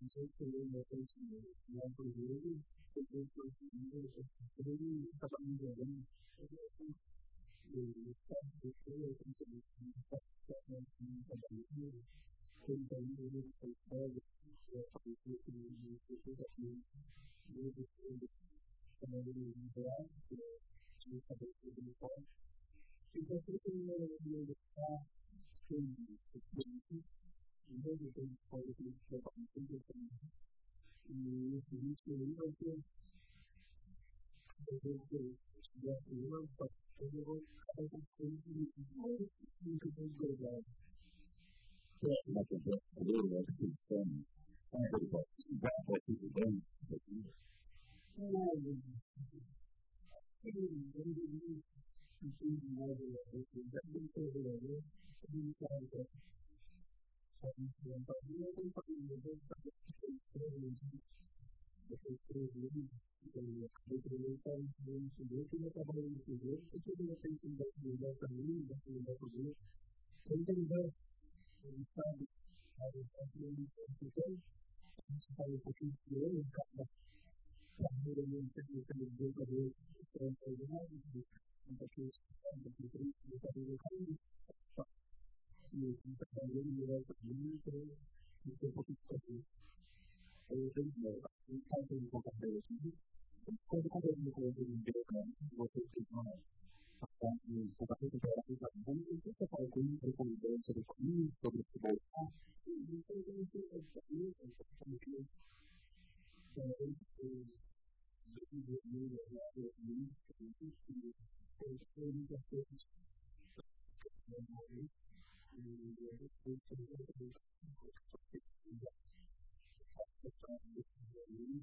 conceptually na personally na breve everything for the future of You and by living by living by the spirituality, the spirituality, the spirituality, the spirituality, the spirituality, the spirituality, the spirituality, something that we find as a possibility of the day, and by the possibility of the day, Thank you. Jesuita também virou para mim e foi um pouco de Aí eu falei, não, a gente está fazendo pouca coisa aqui. Quando eu conversei com ele, ele veio para mim, você fez uma parte de pouca coisa que eu era muito, eu sempre falo com ele, recomendando sobre o caminho, sobre o que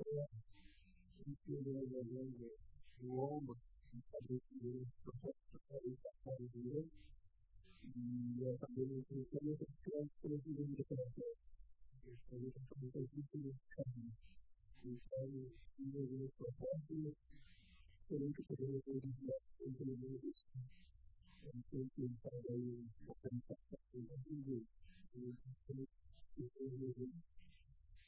Israel, entendendo ainda o ombro e fazer que ele fortaleza a cara dele e a família de Israel que transmitida de coração. Eu estou com a família de Israel. Então, se eu não propósito, eu nunca poderia ver os nossos entendimentos. Então, que ele fala aí, a família de Israel,